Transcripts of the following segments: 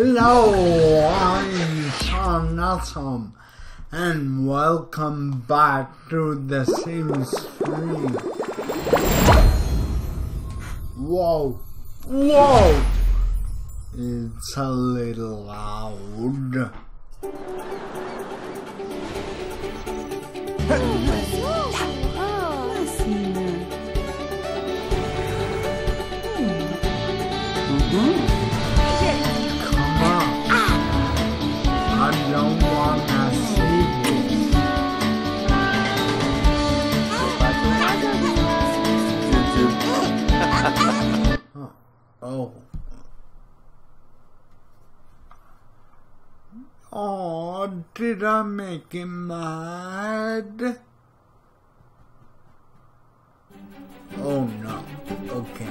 Hello, I'm Sean and welcome back to The Sims 3. Whoa, whoa! It's a little loud. Oh. Oh. Did I make him mad? Oh no. Okay.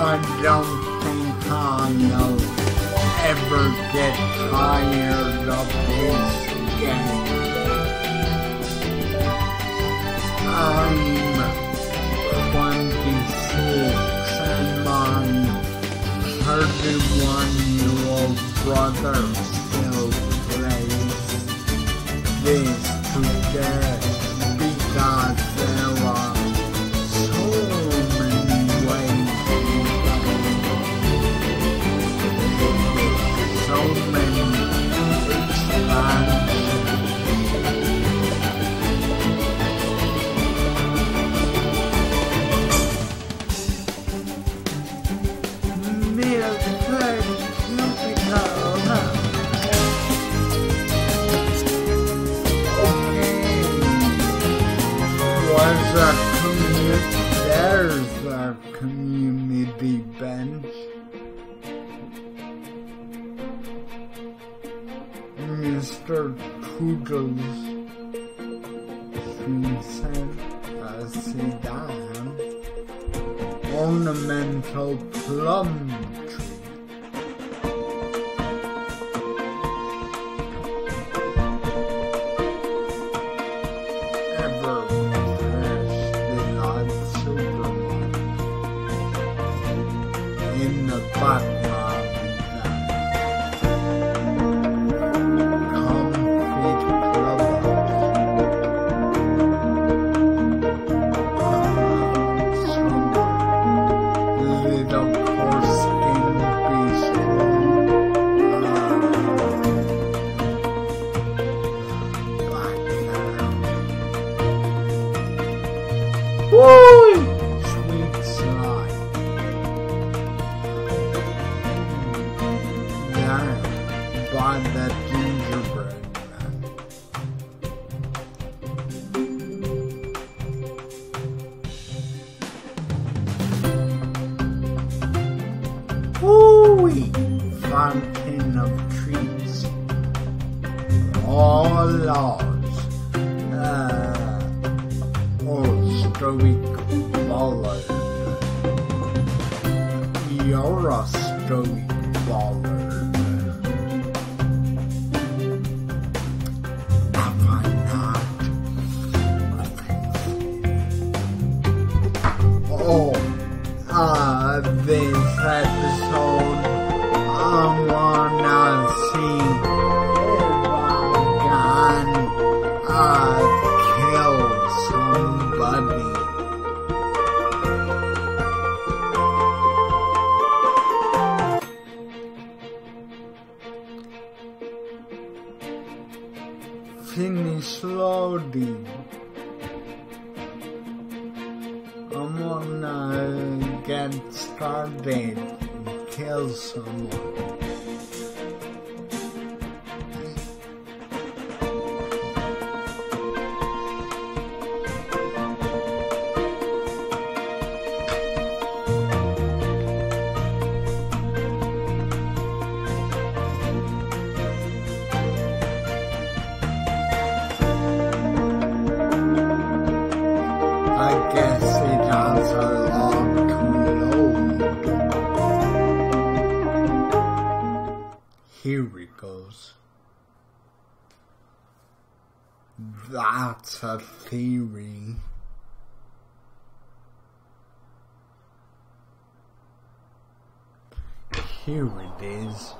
I don't I'll ever get tired of this game. I'm 26 and my 31 year old brother still plays this today because Mr. Poodles. Vincent uh, Sedan. Ornamental plum oh, That's a theory. Here it is.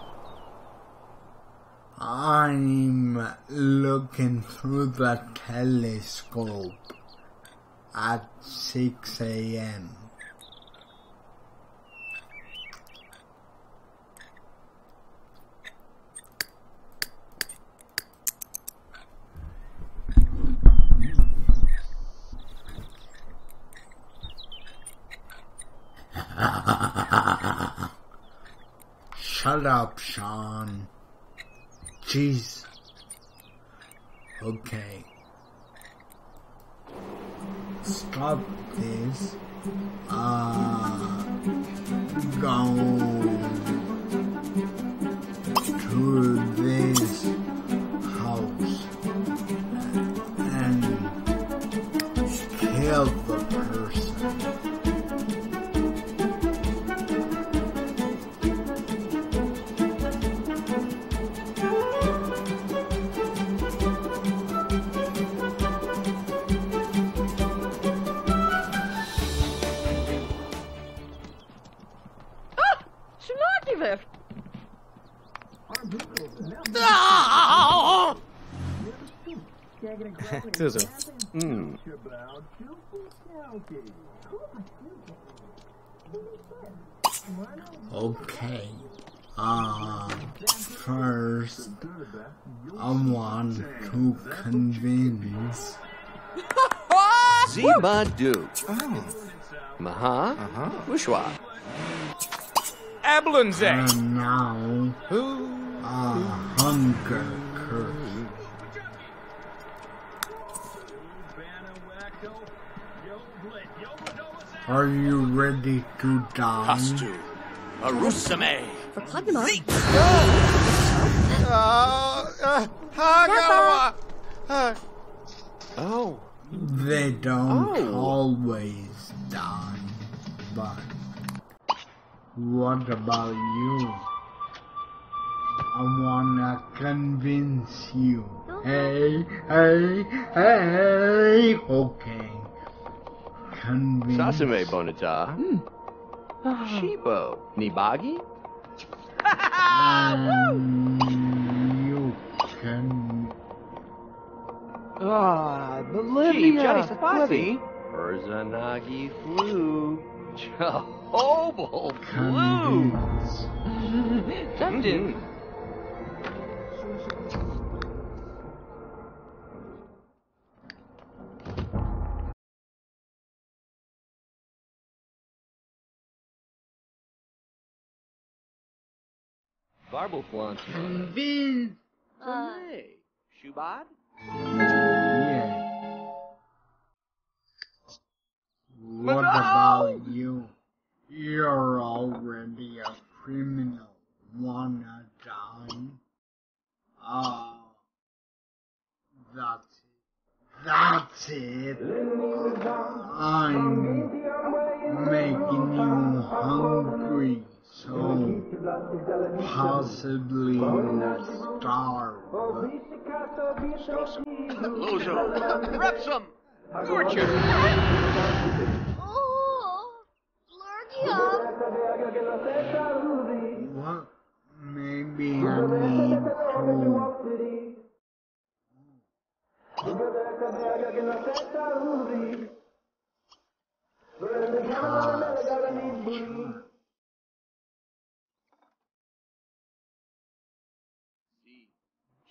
I'm looking through the telescope at 6 a.m. Shut up, Sean. Jeez. Okay. Stop this. Uh, go to this house and kill Tuzo. Mm. Okay. Uh, first, I want to convince Zibadu. Maha. Wishwa. Ablonze. and now a hunger Are you ready to die? Pastu. Arusame. For Pokemon. Uh, uh, Hagawa. Uh, oh. They don't Oh. always die, but what about you? I wanna convince you. Oh. Hey, hey, hey. Okay. Convince. Sasame Bonata. Hmm. Ah. Shibo. Nibagi. And you can. Ah, Chief Bolivia. Johnny Sapati. Urzanagi flu. Jehobal flu. Convince. Mm-hmm. Tempted. Mhm. Barbelflaunt. Convince. Hey. Shubad? Yeah. What about you? You're already a criminal. Wanna die? Ah, that's it. That's it. I'm making you hungry, so possibly starve. Lozo. Repsum. Torture. Oh! Lurgia! What? Maybe I need to.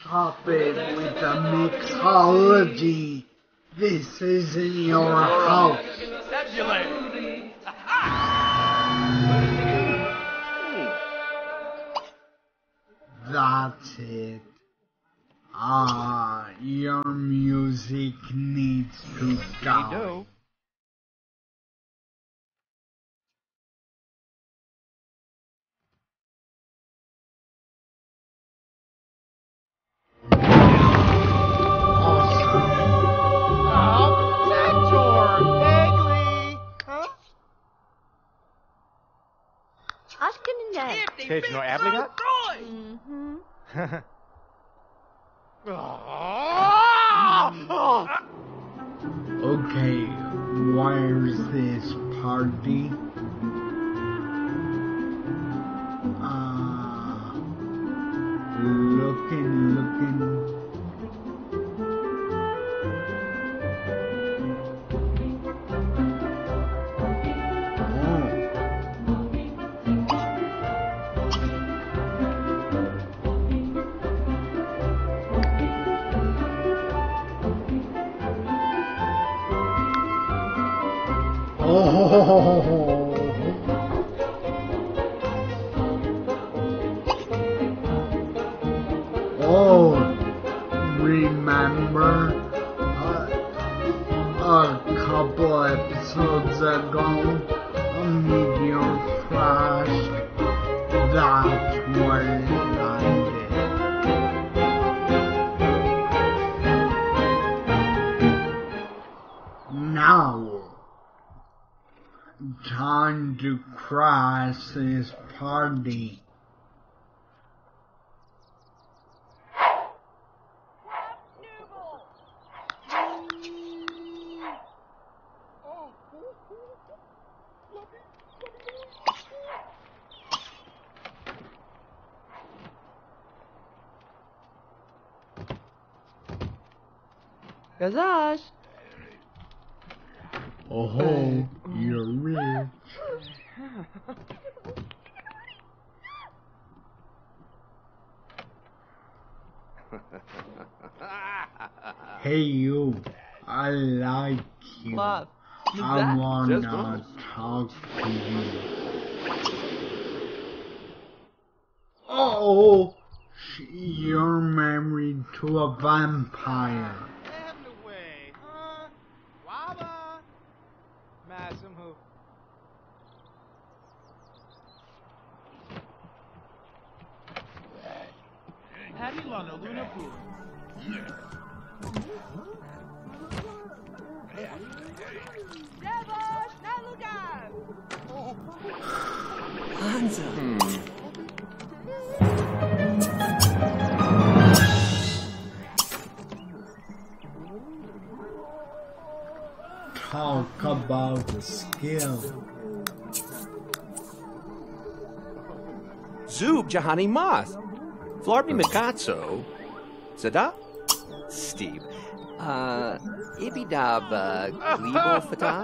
Stop it with the mixology. This isn't your house. That's it. Ah, your music needs to die. do. Asking in there. Kijk, nou Abligat? Mm-hmm. Okay, where's this party? Gazage. Oh, you're rich. Hey you, I like you. What? I wanna Just one. talk to you. Oh, sh- you're married to a vampire. Talk about the skill. Zub Jahani Moth. Flarbni Mikatso. Zada? Steve. Uh, Ibidab, uh, Glebo Fata?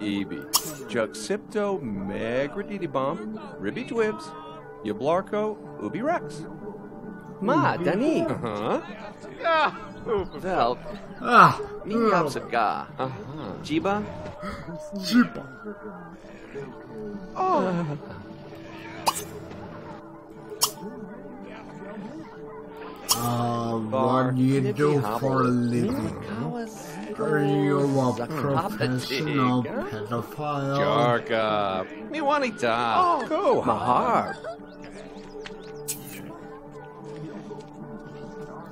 Ibi. Juxipto Megradidibum. Ribby Twibs. Yablarko Ubi Rex. Ma, Dani. Uh huh. Vel, Ah, Minyam Saga. Uh huh. Jiba. Zipa. Uh, what do you do for a living? Are you a professional pedophile? Jarka. Miwanita. Go. Mahar.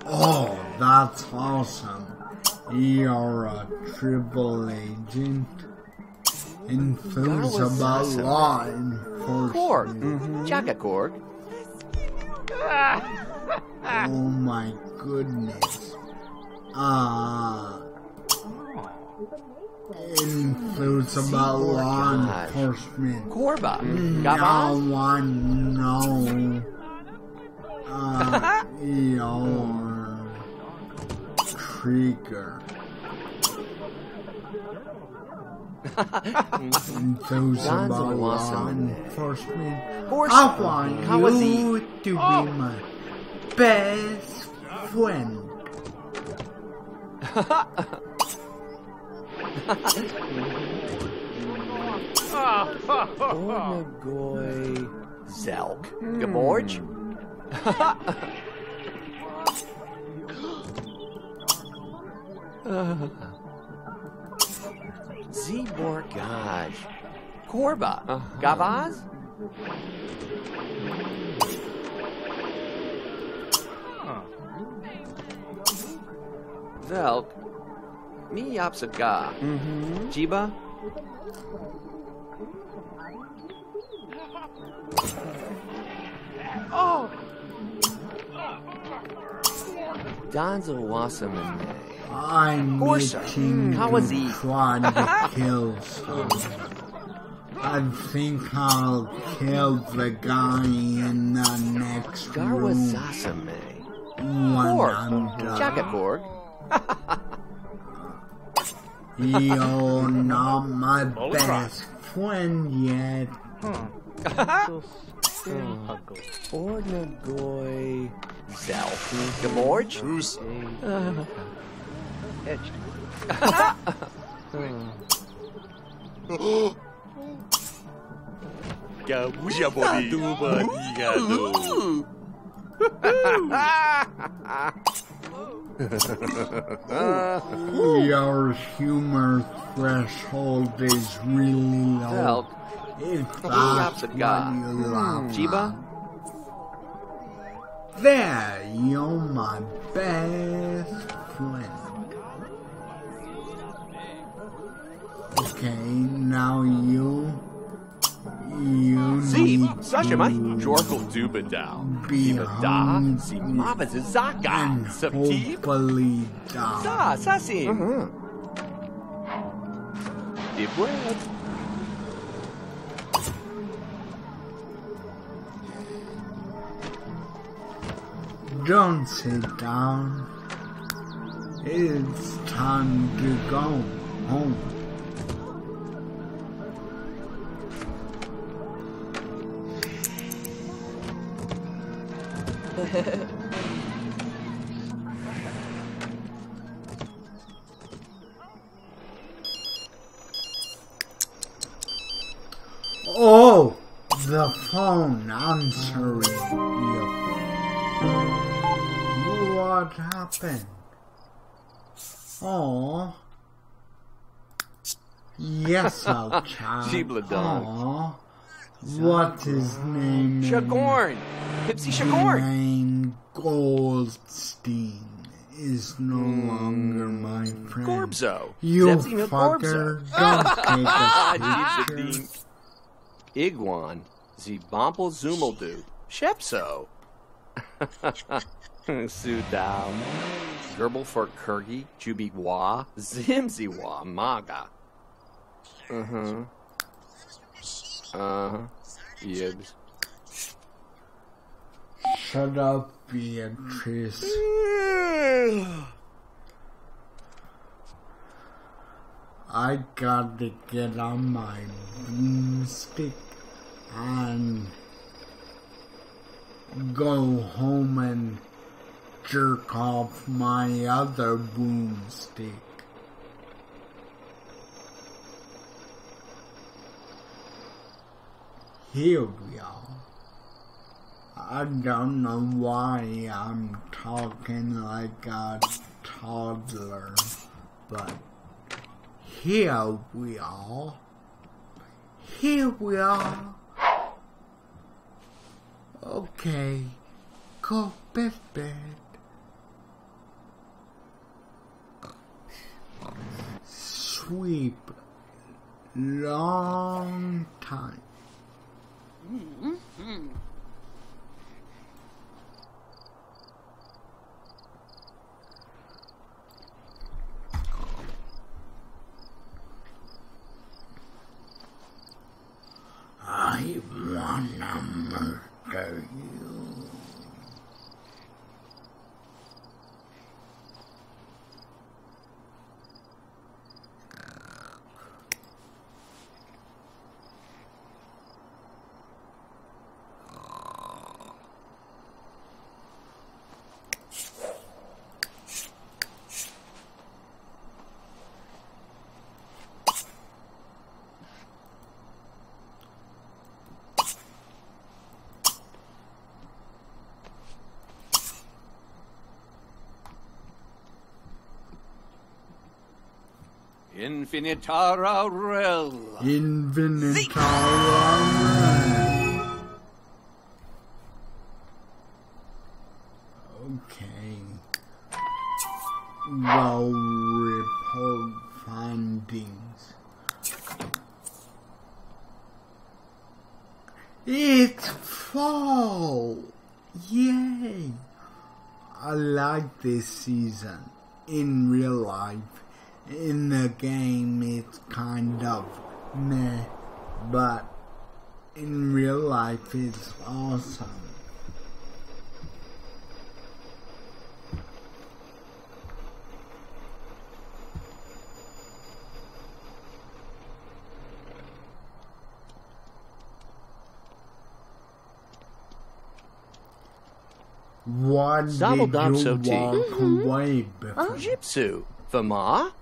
Oh, that's awesome. You're a triple agent. Enthused about awesome. law Korg. enforcement. Jaka Korg. Oh my goodness. Ah. Enthused about law enforcement. Korba. No one know. Uh, your trigger. Enthused John's about an law awesome man. enforcement. Horse. I want Kawazi. you to be oh. my best friend. Ornagoy Zelk. Gaborge? Hmm. Ziborgaj. Korba. Uh-huh. Gavaz? Velk. Mi Yapsaga. Jiba? Oh! Donzo Wasamane. I'm Gorsa. itching mm, How to was he? try to kill some. I think I'll kill the guy in the next Garwa room Zasame. when Korg. I'm done. Jagaborg. You're not my best friend yet. Hmm. Hmm. Ornagoy Zelk. Gaborge? Gabuja Boruba Digado. Your humor threshold is really low. Velk. If that's what you love. Jiba? There, you're my best friend. Okay, now you. You need Sasha, my to Jorkle Dubadao. be Da, home si and Zaka. Subtib. hopefully. Da, Sassi. Mm-hmm. Dibwed. Don't sit down. It's time to go home. Oh, the phone. I'm sorry. What happened? Oh. Yes, I'll child. Shibladon. Aw. What his name? Shagorn. Pipsy Shagorn. Ryan Goldstein is no hmm. longer my friend. Gorbzo. You Zepsy fucker, Gorbzo. don't take a Iguan. Zibompel Zumeldu. Shepso. Sudao. Gerbil for Kurgi. Jubigwa. Zimziwa. Maga. Uh huh. Uh huh. Yibs. Shut up, Beatrice. I gotta get on my broomstick and go home and jerk off my other boomstick. Here we are. I don't know why I'm talking like a toddler, but here we are. Here we are. Okay, go bed bed. Sweep. Long time. I wanna murder you. Infinitara Rel. Infinitara. Okay. Well, report findings. It's fall! Yay! I like this season. In real life, in the game, it's kind of meh, but in real life, it's awesome. What Double did you so tea. walk away before? Gypsy. Fama.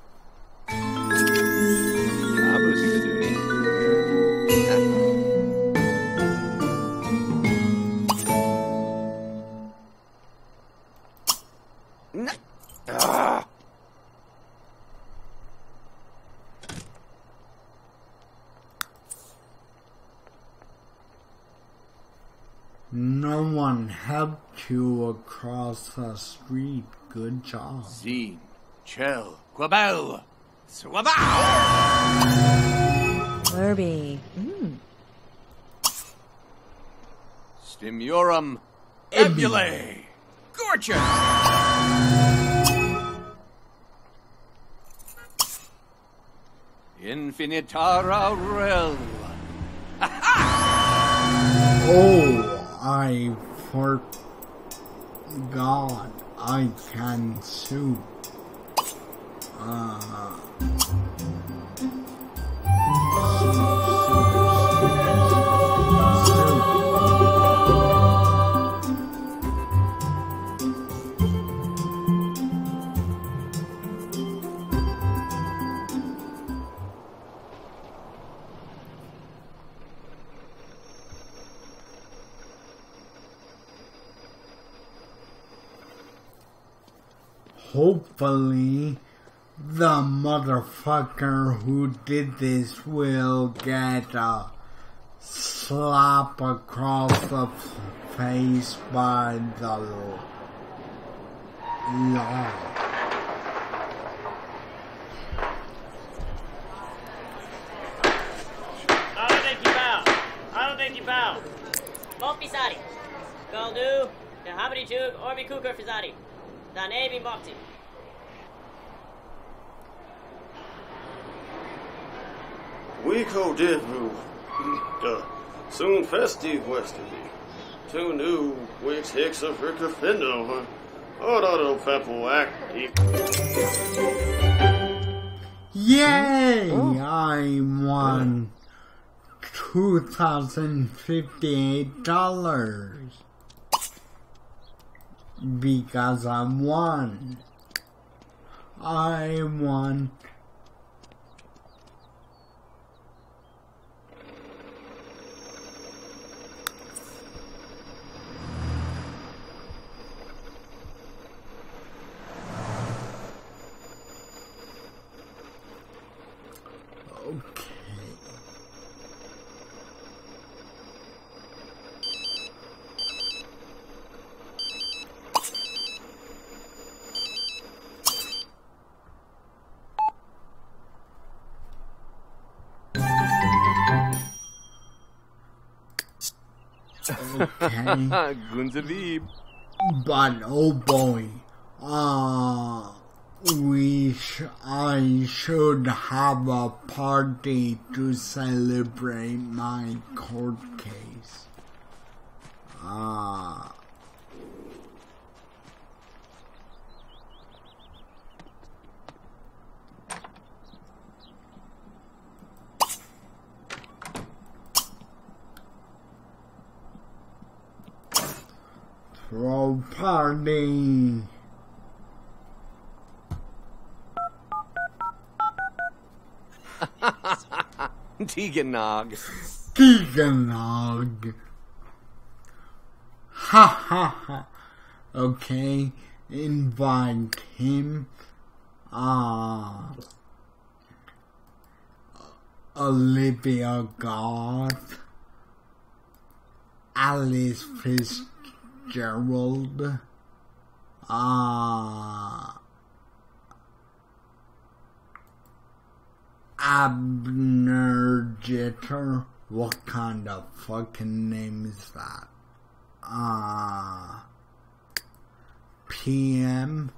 Across the street. Good job. Zine. Chell. Quabel. Swabau. Slurby. Mm. Stimurum. Ebule. Gorgeous. Infinitara Rel. Oh, I forgot. I can soup. Uh, hopefully the motherfucker who did this will get a slap across the face by the law. I don't think you bow. I don't think you bow. Both Pisari. Goldu, the Habari Jug, Orbi Kukar Fizari. Dan Ebi Bokti. Wiko Divu. Uh, soon festive westerly. Two new weeks hicks of Rickafindo, huh? Odo Pepple act. Yay! I won two thousand fifty-eight dollars because I'm one. I won. Okay. Gunzavib. But oh boy, uh, we sh- I should have a party to celebrate my court case. Uh, throw party. Teganog. Giganog. Ha ha ha. Okay, invite him. Ah. Olivia Goth, Alice Fitzgerald, uh, Abner Jeter. What kind of fucking name is that? Uh, PM.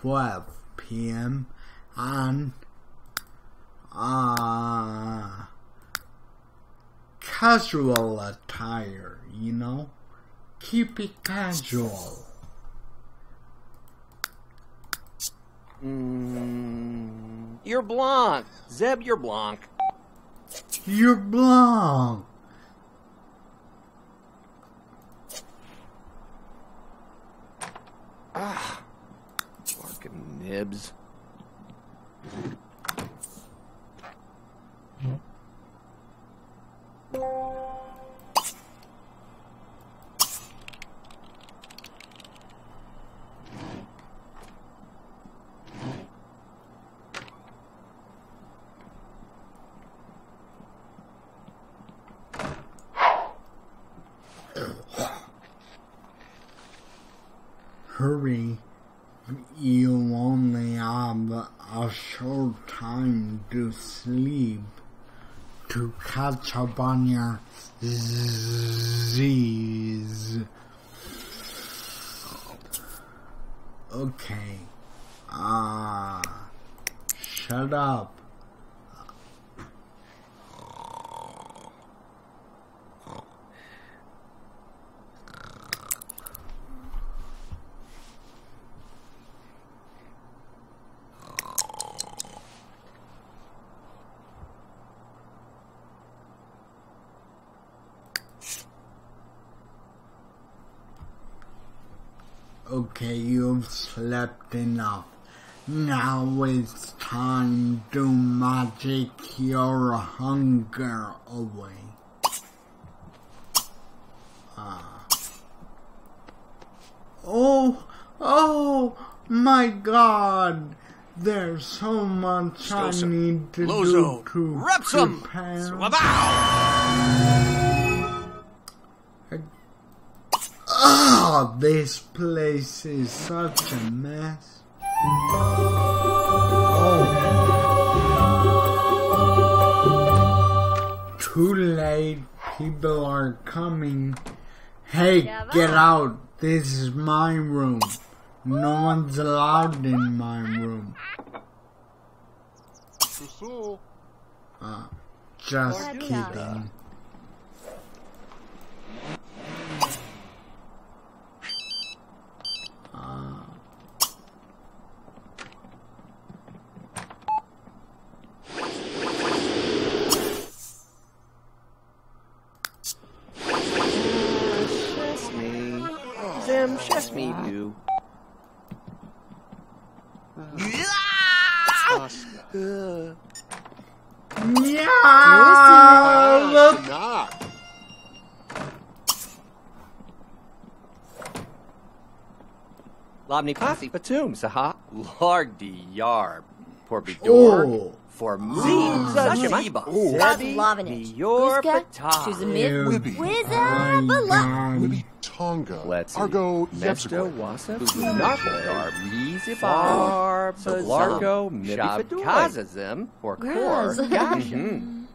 Twelve PM and uh casual attire, you know? Keep it casual. Mm, you're Blanc. Zeb, you're Blanc. You're blanc. Ah, fucking nibs. Hurry. You only have a short time to sleep your Z's. Okay. Ah. shut up. Okay, you've slept enough. Now it's time to magic your hunger away. Ah. Oh, oh my god! There's so much I need to Lozo, do to Repsum, prepare. Swabow! Ah, this place is such a mess. Oh. Too late. People are coming. Hey, get out. This is my room. No one's allowed in my room. Uh, just kidding. Uh, Chesme. Zem, Chesme, you. Yeah, look Knock. Lobny Posse, Batum, Saha, Larg di Yarb, Porbidor, Oh. for me, Ah. Zashiba, Zebi, Slavovich. Yor Guska, Patah, Chuzamid, Wibby. Wizza, Bala. Wibby Tonga. Let's see. Argo Mesto, Yevzikoi. Wasa, Narkogarb, Yizibar, Largo, Kazazim, or Kor, Graz. Gashin.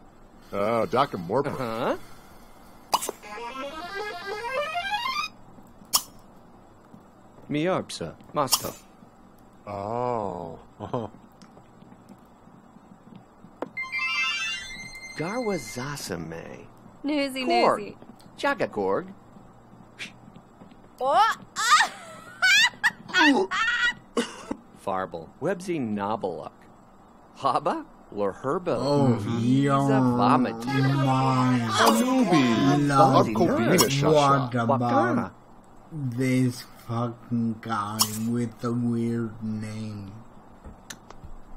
Oh, Dr. Morpeth. Huh? Miarbsa, Moscow. Oh. Uh-huh. Garwa Zasame, Newsy, Korg, newsy. Jagagorg, Oh, Farble, Websy Noveluk, Haba, Lurherba, Oh, you're Vomit, Anubi. love. Arkobina What Shasha. about Wakana, this fucking guy with the weird name?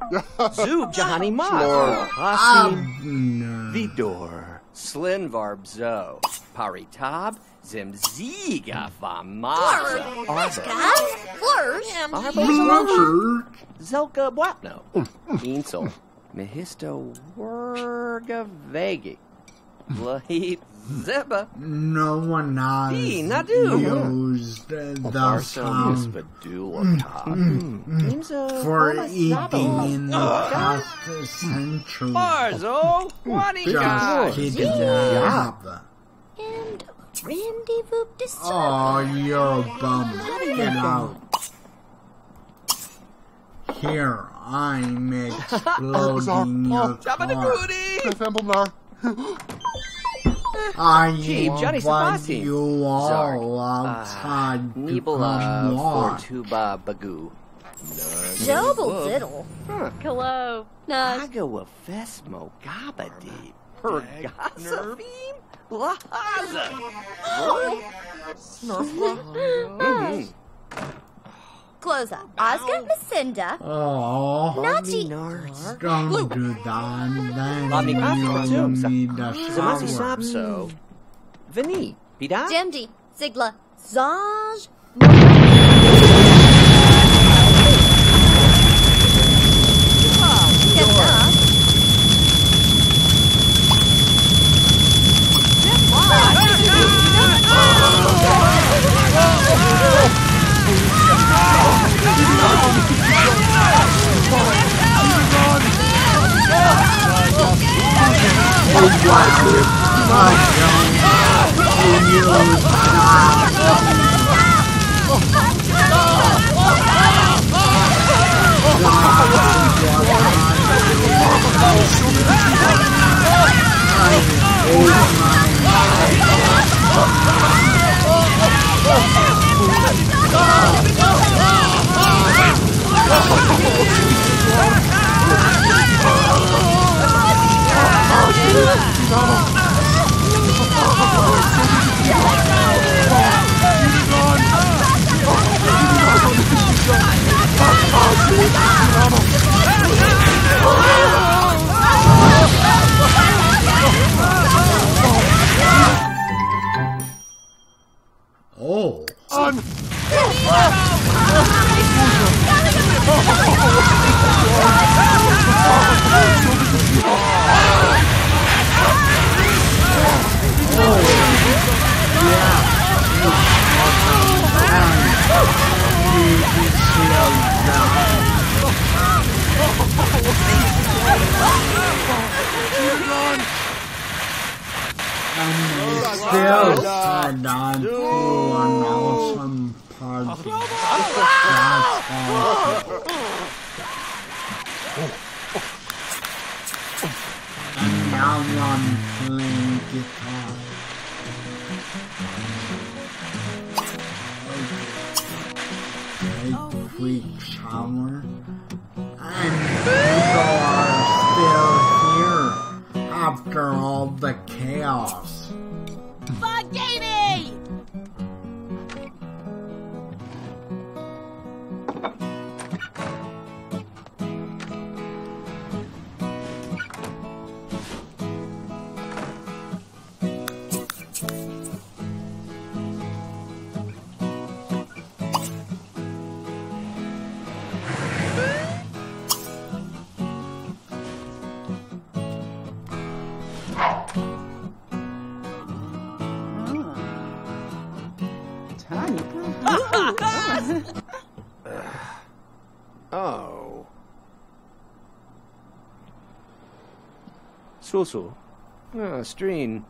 Zub Jahani Sure. Hasim, ah, Abner. Vidor, Slinvarb Zo, Paritab, Zim Ziga Famasa. Flourish. Zelka Bwapno. Insel. Mehisto Werga Vegi. Lahit Zeba. No one has Ee, Nadu. used the Barso sound mm, mm, hmm. mm. for eating in the ah. past century. Barzo, what do you got? Just kidding. Yeah. And Randy Voop to Oh, you're a bum. Get out. Here, I'm exploding your car. I Jeep, Johnny want uh, Sebastian. you Zark. all outside to Nibula come watch. Fortuba Bagoo. Double diddle. Hello. Nudge. Agawa Fesmo Gabadi. Pergasafim Close up. Oscar Macinda. Oh, Nazi. don't do that. Then Lami Kafka, you'll too. need wife live. My God. And you Oh, Zigla. Zaj. Susu. Ah, Streen.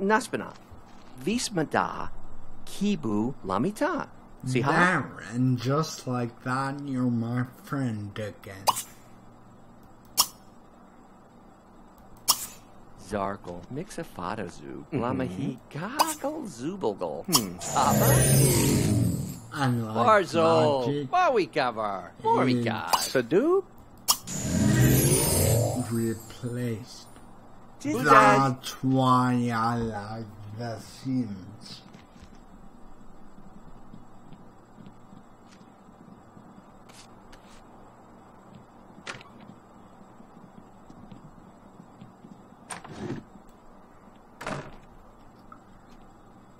Naspina. Vismada. Kibu Lamita. See how? And just like that, you're my friend again. Zarkle, Mixafatozu, Mhm. Lamahi, Goggle, Zubilgal. Hmm. Papa? And like Barzo, logic what we cover? What we got? Sadu? replaced. Did That's why I like The Sims.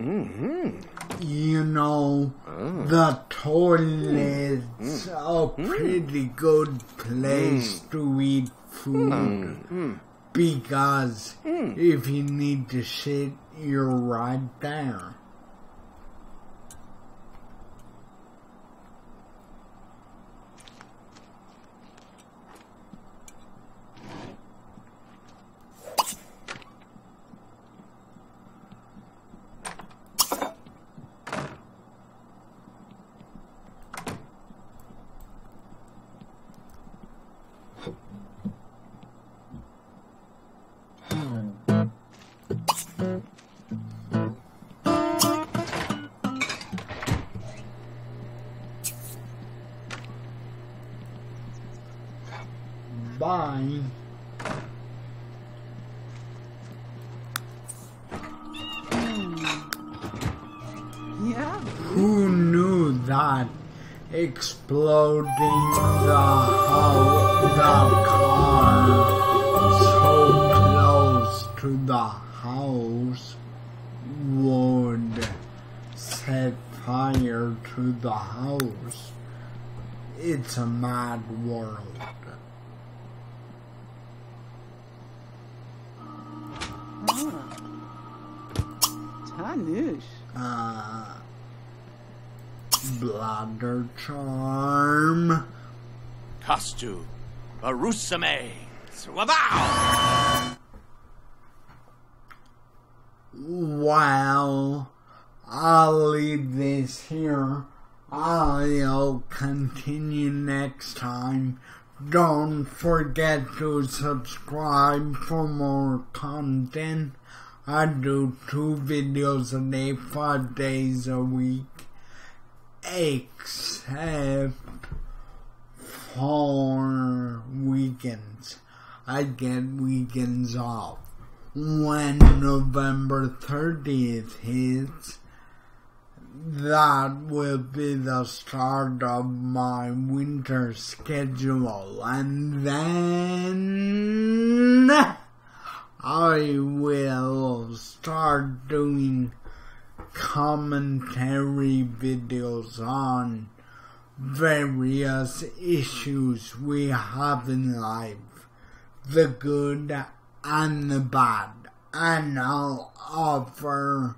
Mm-hmm. You know, mm. the toilet's mm. are a pretty good place to eat food. Because if you need to shit, you're right there. Bye. Hmm. Yeah. Who knew that exploding the, ho- the car so close to the house would set fire to the house? It's a mad world. Tanush. Uh, bladder charm. Costume. Arusame. Swabow! Well, I'll leave this here. I'll continue next time. Don't forget to subscribe for more content. I do two videos a day, five days a week. Except for weekends. I get weekends off. When November 30th hits, that will be the start of my winter schedule. And then I will start doing commentary videos on various issues we have in life, the good and the bad, and I'll offer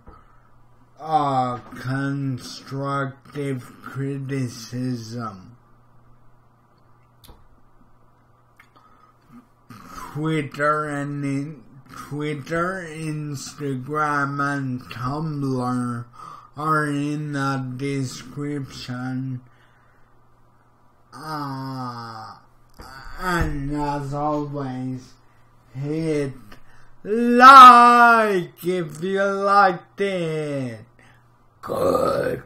a constructive criticism. Twitter and Twitter, Instagram, and Tumblr are in the description. Uh, and as always, hit like if you liked it. Good